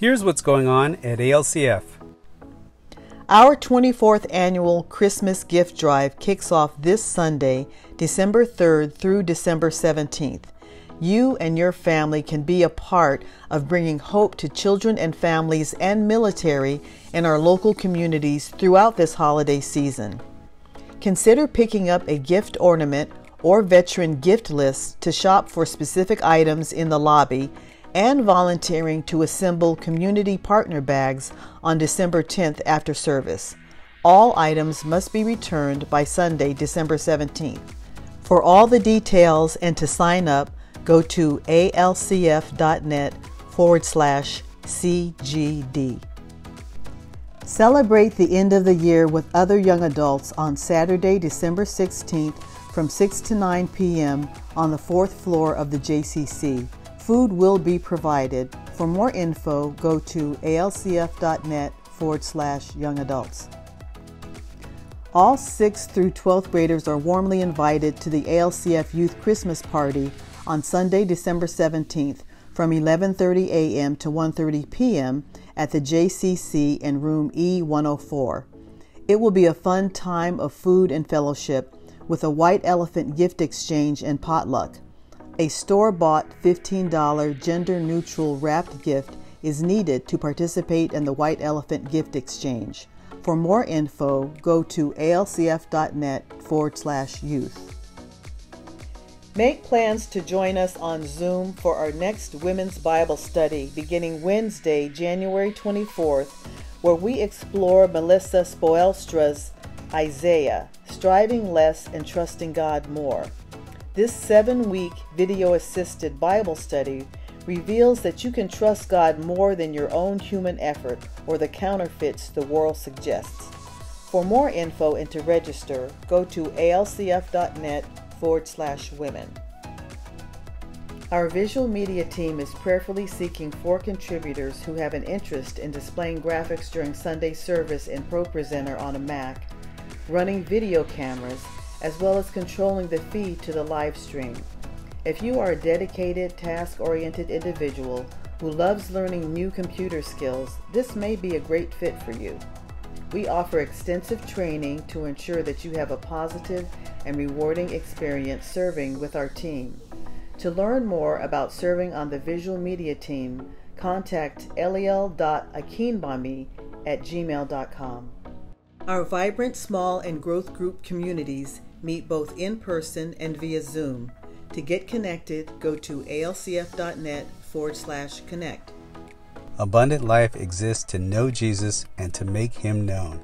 Here's what's going on at ALCF. Our 24th annual Christmas gift drive kicks off this Sunday, December 3rd through December 17th. You and your family can be a part of bringing hope to children and families and military in our local communities throughout this holiday season. Consider picking up a gift ornament or veteran gift list to shop for specific items in the lobby and volunteering to assemble community partner bags on December 10th after service. All items must be returned by Sunday, December 17th. For all the details and to sign up, go to alcf.net forward slash CGD. Celebrate the end of the year with other young adults on Saturday, December 16th from 6 to 9 p.m. on the fourth floor of the JCC. Food will be provided. For more info, go to alcf.net forward slash young adults. All 6th through 12th graders are warmly invited to the ALCF Youth Christmas Party on Sunday, December 17th from 11:30 a.m. to 1:30 p.m. at the JCC in room E104. It will be a fun time of food and fellowship with a white elephant gift exchange and potluck. A store bought $15 gender neutral wrapped gift is needed to participate in the White Elephant Gift Exchange. For more info, go to alcf.net forward slash youth. Make plans to join us on Zoom for our next Women's Bible Study beginning Wednesday, January 24th, where we explore Melissa Spoelstra's Isaiah, Striving Less and Trusting God More. This seven week video assisted Bible study reveals that you can trust God more than your own human effort or the counterfeits the world suggests. For more info and to register, go to alcf.net forward slash women. Our visual media team is prayerfully seeking four contributors who have an interest in displaying graphics during Sunday service in ProPresenter on a Mac, running video cameras, as well as controlling the feed to the live stream. If you are a dedicated, task oriented individual who loves learning new computer skills, this may be a great fit for you. We offer extensive training to ensure that you have a positive and rewarding experience serving with our team. To learn more about serving on the visual media team, contact eliel.akinbami at gmail.com. Our vibrant small and growth group communities meet both in person and via Zoom. To get connected, go to alcf.net forward slash connect. Abundant life exists to know Jesus and to make him known.